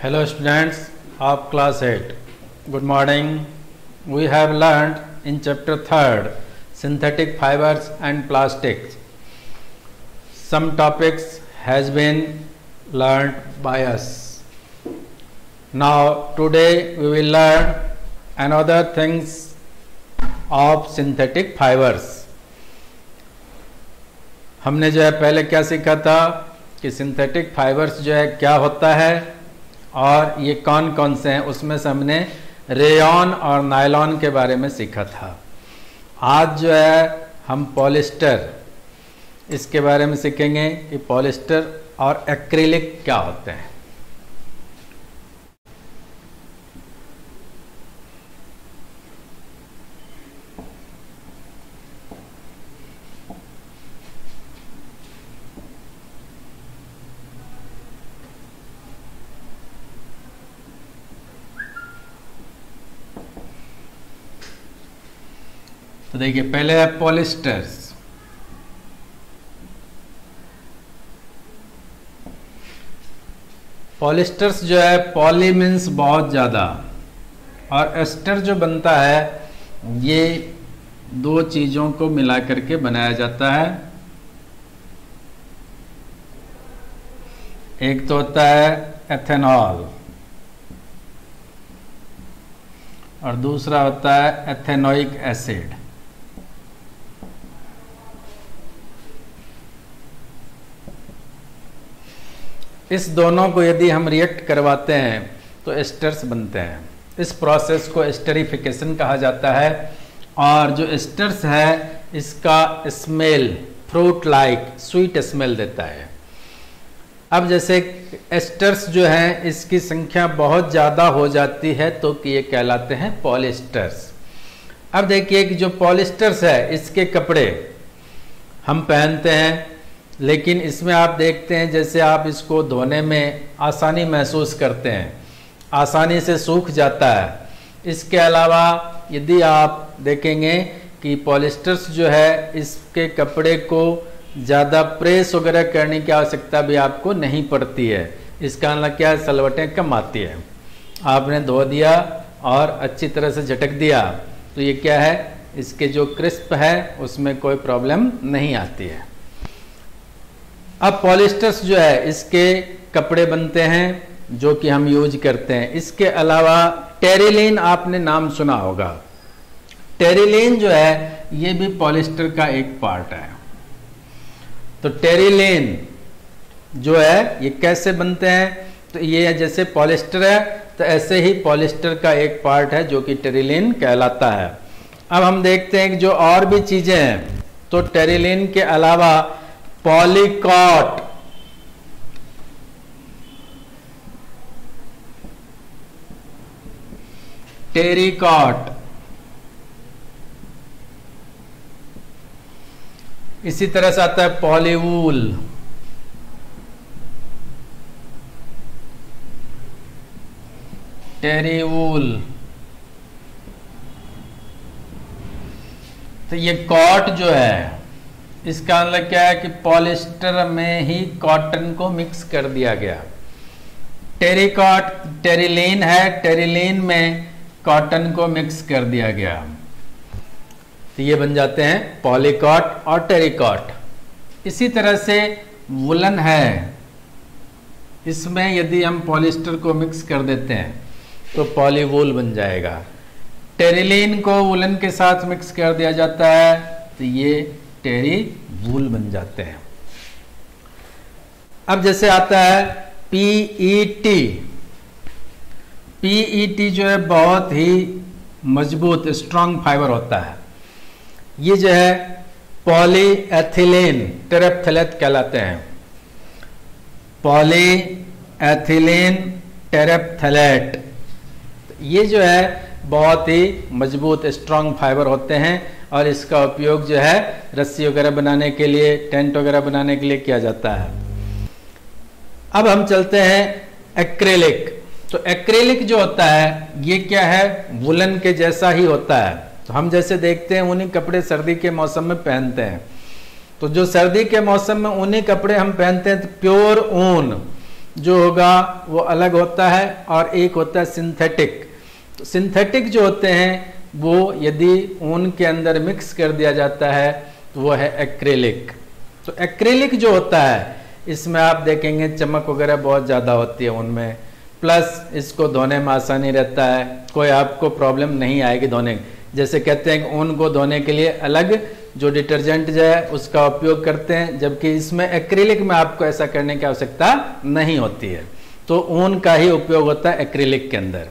Hello students of class 8. Good morning. We have learned in chapter 3rd synthetic fibers and plastics. Some topics has been learned by us. Now today we will learn another things of synthetic fibers. हमने जो है पहले क्या सीखा था कि synthetic fibres जो है क्या होता है और ये कौन कौन से हैं, उसमें से हमने रेयन और नायलॉन के बारे में सीखा था। आज जो है, हम पॉलिस्टर, इसके बारे में सीखेंगे कि पॉलिस्टर और एक्रिलिक क्या होते हैं। तो देखिए, पहले है पॉलिस्टर्स पॉलिस्टर्स जो है पॉली मीन्स बहुत ज़्यादा। और एस्टर जो बनता है, ये दो चीज़ों को मिला करके बनाया जाता है। एक तो होता है एथेनॉल और दूसरा होता है एथेनोइक एसिड इस दोनों को यदि हम रिएक्ट करवाते हैं तो एस्टर्स बनते हैं। इस प्रोसेस को एस्टरिफिकेशन कहा जाता है। और जो एस्टर्स है, इसका smell fruit like sweet smell देता है। अब जैसे एस्टर्स जो हैं, इसकी संख्या बहुत ज़्यादा हो जाती है तो कि ये कहलाते हैं पॉलिस्टर्स अब देखिए कि जो पॉलिस्टर्स है, इसके कपड़े, हम पहनते हैं लेकिन इसमें आप देखते हैं, जैसे आप इसको धोने में आसानी महसूस करते हैं, आसानी से सूख जाता है। इसके अलावा यदि आप देखेंगे कि पॉलिस्टर्स जो है, इसके कपड़े को ज़्यादा प्रेस वगैरह करने की आवश्यकता भी आपको नहीं पड़ती है। इसका मतलब क्या सलवटें कम आती है। आपने धो दिया और अच्छी तरह से झटक दिया तो ये क्या है? इसके जो क्रिस्प है, उसमें कोई प्रॉब्लम नहीं आती है। अब पॉलिस्टर्स जो है, इसके कपड़े बनते हैं, जो कि हम यूज़ करते हैं। इसके अलावा टेरिलीन आपने नाम सुना होगा। टेरिलीन जो है, ये भी पॉलिस्टर का एक पार्ट है। तो टेरिलीन जो है, ये कैसे बनते हैं? तो ये जैसे पॉलिस्टर है तो ऐसे ही पॉलिस्टर का एक पार्ट है, जो कि टेरिलीन कहलाता है। अब हम देखते हैं कि जो और भी चीज़ें हैं तो टेरिलीन के अलावा पॉलीकॉट। टेरिकॉट। इसी तरह से आता है पॉलीवूल। टेरीवूल। तो ये कॉट जो है इसका मतलब क्या है कि पॉलिस्टर में ही कॉटन को मिक्स कर दिया गया। टेरिकॉट, टेरिलीन है, टेरिलीन में कॉटन को मिक्स कर दिया गया। तो ये बन जाते हैं पॉलीकॉट और टेरिकॉट। इसी तरह से वुलन है। इसमें यदि हम पॉलिस्टर को मिक्स कर देते हैं तो पॉलीवूल बन जाएगा। टेरिलीन को वुलन के साथ मिक्स कर दिया जाता है तो ये टेरी वूल बन जाते हैं। अब जैसे आता है पीईटी पीईटी जो है बहुत ही मज़बूत स्ट्रांग फाइबर होता है। ये जो है पॉली एथिलीन टेरेप्थलेट कहलाते हैं। पॉली एथिलीन टेरेप्थलेट ये जो है बहुत ही मज़बूत स्ट्रांग फाइबर होते हैं। और इसका उपयोग जो है रस्सी वगैरह बनाने के लिए, टेंट वगैरह बनाने के लिए किया जाता है। अब हम चलते हैं एक्रेलिक। तो एक्रेलिक जो होता है, ये क्या है? वुलन के जैसा ही होता है। तो हम जैसे देखते हैं, उन्हीं कपड़े सर्दी के मौसम में पहनते हैं। तो जो सर्दी के मौसम में उन्हीं कपड़े हम पहनते हैं तो प्योर ऊन। जो होगा, वो अलग होता है और एक होता है सिंथेटिक तो सिंथेटिक जो होते हैं वो यदि ऊन के अंदर मिक्स कर दिया जाता है तो वो है एक्रेलिक तो एक्रेलिक जो होता है, इसमें आप देखेंगे चमक वगैरह बहुत ज़्यादा होती है उनमें प्लस इसको धोने में आसानी रहता है. कोई आपको प्रॉब्लम नहीं आएगी धोने जैसे कहते हैं कि ऊन को धोने के लिए अलग जो डिटर्जेंट जो है, उसका उपयोग करते हैं, जबकि इसमें एक्रिलिक में आपको ऐसा करने की आवश्यकता नहीं होती है. तो ऊन का ही उपयोग होता है एक्रिलिक के अंदर.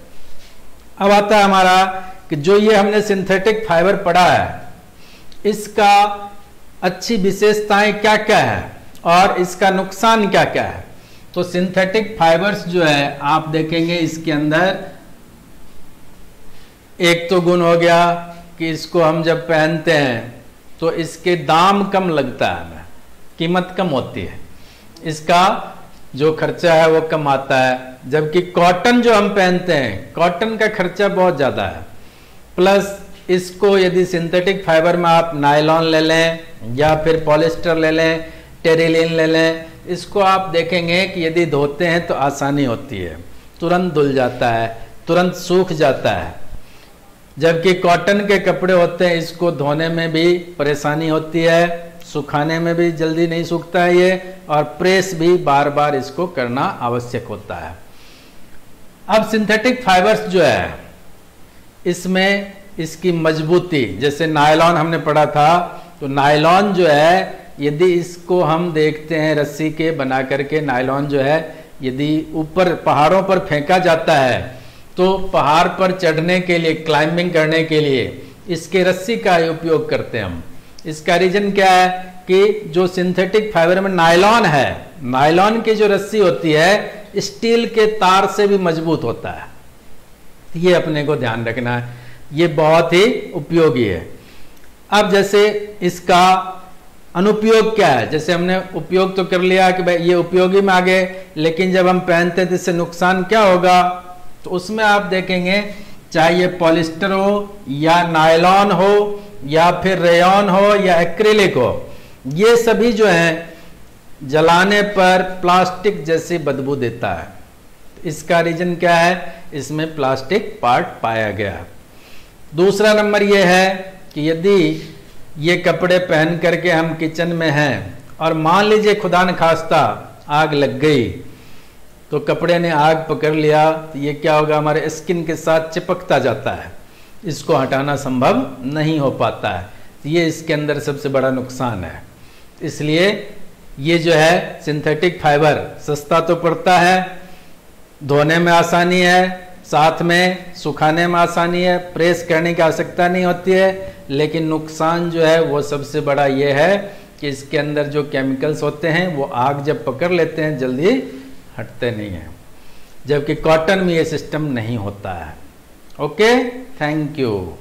अब आता है हमारा कि जो ये हमने सिंथेटिक फाइबर पढ़ा है, इसका अच्छी विशेषताएँ क्या क्या है और इसका नुकसान क्या क्या है? तो सिंथेटिक फाइबर्स जो है, आप देखेंगे इसके अंदर, एक तो गुण हो गया कि इसको हम जब पहनते हैं तो इसके दाम कम लगता है हमें कीमत कम होती है। इसका जो खर्चा है, वो कम आता है। जबकि कॉटन जो हम पहनते हैं कॉटन का खर्चा बहुत ज़्यादा है। प्लस इसको यदि सिंथेटिक फाइबर में आप नायलॉन ले लें या फिर पॉलिस्टर ले लें, टेरिलिन ले लें, इसको आप देखेंगे कि यदि धोते हैं तो आसानी होती है। तुरंत धुल जाता है, तुरंत सूख जाता है। जबकि कॉटन के कपड़े होते हैं, इसको धोने में भी परेशानी होती है, सुखाने में भी जल्दी नहीं सूखता है ये, और प्रेस भी बार बार इसको करना आवश्यक होता है। अब सिंथेटिक फाइबर्स जो है इसमें इसकी मजबूती, जैसे नायलॉन हमने पढ़ा था तो नायलॉन जो है, यदि इसको हम देखते हैं रस्सी के बना करके, नायलॉन जो है, यदि ऊपर पहाड़ों पर फेंका जाता है तो पहाड़ पर चढ़ने के लिए क्लाइंबिंग करने के लिए, इसके रस्सी का उपयोग करते हैं हम। इसका रीजन क्या है कि जो सिंथेटिक फाइबर में नायलॉन है, नायलॉन की जो रस्सी होती है स्टील के तार से भी मज़बूत होता है। ये अपने को ध्यान रखना है। ये बहुत ही उपयोगी है। अब जैसे इसका अनुपयोग क्या है? जैसे हमने उपयोग तो कर लिया कि भाई ये उपयोगी में आ गए, लेकिन जब हम पहनते हैं तो इससे नुकसान क्या होगा? तो उसमें आप देखेंगे, चाहे ये पॉलिस्टर हो, या नायलॉन हो, या फिर रेयन हो, या एक्रिलिक हो, ये सभी जो है, जलाने पर प्लास्टिक जैसी बदबू देता है। इसका रीजन क्या है? इसमें प्लास्टिक पार्ट पाया गया। दूसरा नंबर यह है कि यदि ये कपड़े पहन करके हम किचन में हैं और मान लीजिए खुदा न खास्ता आग लग गई तो कपड़े ने आग पकड़ लिया तो ये क्या होगा? हमारे स्किन के साथ चिपकता जाता है। इसको हटाना संभव नहीं हो पाता है। तो ये इसके अंदर सबसे बड़ा नुकसान है। इसलिए ये जो है सिंथेटिक फाइबर सस्ता तो पड़ता है धोने में आसानी है, साथ में सुखाने में आसानी है, प्रेस करने की आवश्यकता नहीं होती है, लेकिन नुकसान जो है वो सबसे बड़ा ये है कि इसके अंदर जो केमिकल्स होते हैं, वो आग जब पकड़ लेते हैं, जल्दी हटते नहीं हैं। जबकि कॉटन में ये सिस्टम नहीं होता है। Okay thank you